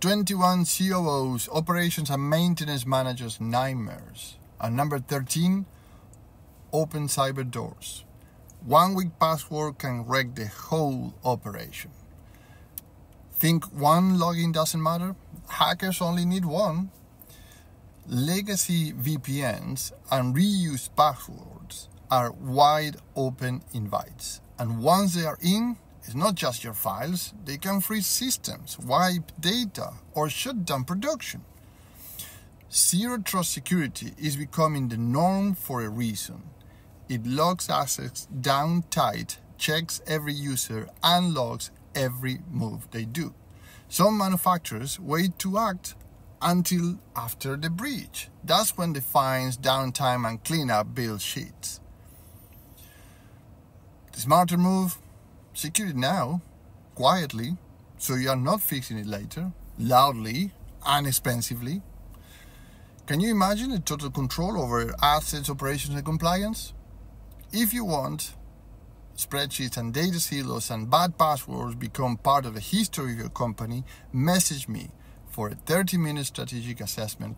21 COOs, operations and maintenance managers nightmares. And number 13, open cyber doors. One weak password can wreck the whole operation. Think one login doesn't matter? Hackers only need one. Legacy VPNs and reused passwords are wide open invites. And once they are in, it's not just your files, they can freeze systems, wipe data, or shut down production. Zero trust security is becoming the norm for a reason. It locks assets down tight, checks every user, and logs every move they do. Some manufacturers wait to act until after the breach. That's when the fines, downtime, and cleanup bill sheets. The smarter move secure it now, quietly, so you are not fixing it later, loudly and expensively. Can you imagine a total control over assets, operations, and compliance? If you want spreadsheets and data silos and bad passwords become part of the history of your company, message me for a 30 minute strategic assessment